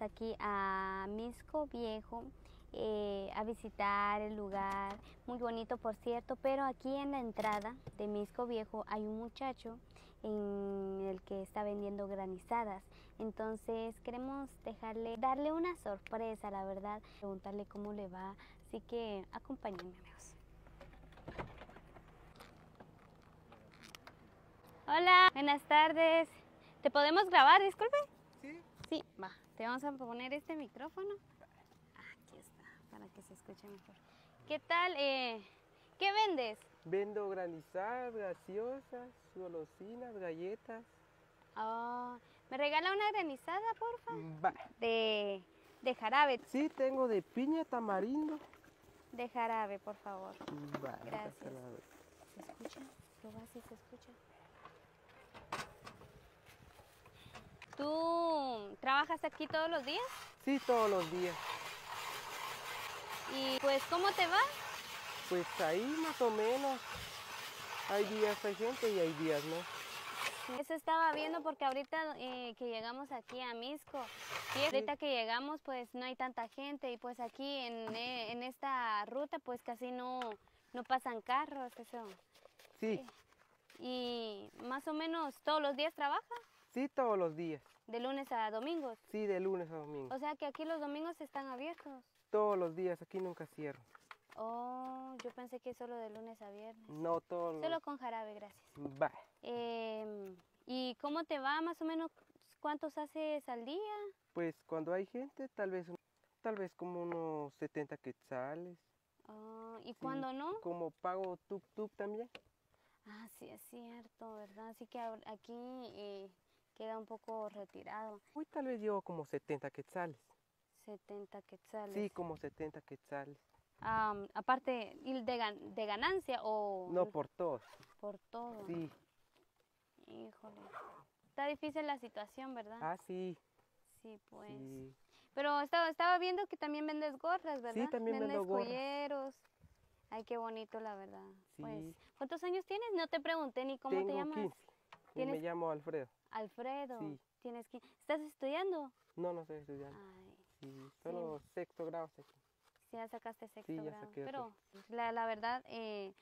aquí a Misco Viejo eh, a visitar el lugar, muy bonito por cierto, pero aquí en la entrada de Misco Viejo hay un muchacho en el que está vendiendo granizadas. Entonces queremos dejarle, darle una sorpresa, la verdad, preguntarle cómo le va. Así que acompáñenme, amigos. Hola, buenas tardes. ¿Te podemos grabar, disculpe? Sí. Sí, va. Te vamos a poner este micrófono. Aquí está, para que se escuche mejor. ¿Qué tal? Eh, ¿Qué vendes? Vendo granizadas, gaseosas, golosinas, galletas. Ah, ¿Me regala una granizada, porfa? Va. De, de jarabe. Sí, tengo de piña, tamarindo. De jarabe, por favor. Va, Gracias. ¿Se escucha? Proba si se escucha. ¿Tú trabajas aquí todos los días? Sí, todos los días. Y pues, ¿cómo te va? Pues ahí más o menos. Hay días hay gente y hay días no. Eso estaba viendo porque ahorita eh, que llegamos aquí a Misco, y ahorita que llegamos pues no hay tanta gente y pues aquí en, eh, en esta ruta pues casi no, no pasan carros, eso. Sí, Y más o menos todos los días trabaja, sí, todos los días. de lunes a domingos. Sí, de lunes a domingo. O sea que aquí los domingos están abiertos. Todos los días, aquí nunca cierro. Oh, yo pensé que solo de lunes a viernes. No todos los... Solo con jarabe, gracias. Va. Em, ¿Y cómo te va más o menos? ¿Cuántos haces al día? Pues cuando hay gente, tal vez, tal vez como unos 70 quetzales. Oh, ¿Y Sí, cuando no? Como pago tuk-tuk también. Ah, sí, es cierto, ¿verdad? Así que aquí eh, queda un poco retirado. Uy, tal vez llevo como 70 quetzales. 70 quetzales. Sí, como 70 quetzales. Am, aparte, ¿y de, gan- de ganancia o No por todos. por todo? Sí. Híjole. Está difícil la situación, ¿verdad? Ah, sí. sí, pues. Sí. Pero estaba, estaba viendo que también vendes gorras, ¿verdad? también vendes vendo gorras. colleros. Ay, qué bonito, la verdad. Pues, Sí. ¿cuántos años tienes? No te pregunté ni cómo Tengo te llamas. 15. Y ¿Tienes- me llamo Alfredo. Alfredo. Sí. Tienes que... ¿Estás estudiando? No, no soy estudiante. Ay, Sí, solo sexto grado. sí, ya sacaste sexto Sí, ya grado. saqué Pero la, la verdad, eh,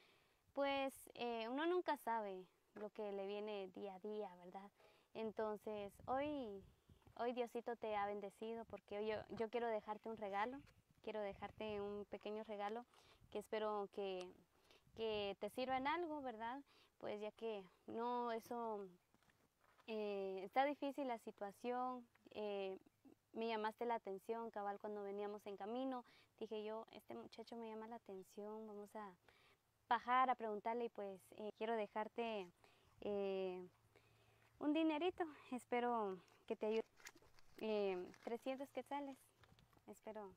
pues eh, uno nunca sabe lo que le viene día a día, ¿verdad? Entonces, hoy, hoy Diosito te ha bendecido porque yo, yo quiero dejarte un regalo, quiero dejarte un pequeño regalo que espero que, que te sirva en algo, ¿verdad? Pues ya que no, eso eh, está difícil la situación. eh, me llamaste la atención, cabal, cuando veníamos en camino. Dije yo, este muchacho me llama la atención, vamos a bajar a preguntarle y pues eh, quiero dejarte eh, un dinerito. Espero que te ayude. Eh, 300 quetzales. Espero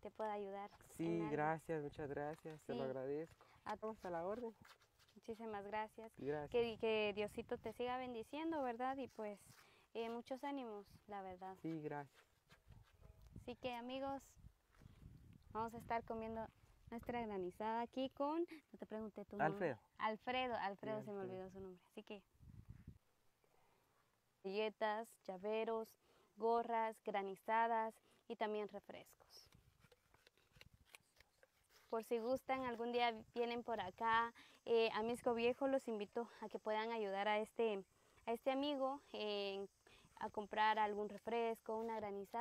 te pueda ayudar. Sí, gracias, muchas gracias. Se Sí. lo agradezco. A- Vamos a la orden. Muchísimas gracias. Gracias. Que, que Diosito te siga bendiciendo, ¿verdad? Y pues eh, muchos ánimos, la verdad. Sí, gracias. Así que amigos, vamos a estar comiendo nuestra granizada aquí con, no te pregunté tu nombre. Alfredo. Alfredo, Alfredo se me olvidó su nombre. Así que galletas, llaveros, gorras, granizadas y también refrescos. Por si gustan, algún día vienen por acá eh, a Misco Viejo, los invito a que puedan ayudar a este, a este amigo eh, a comprar algún refresco, una granizada.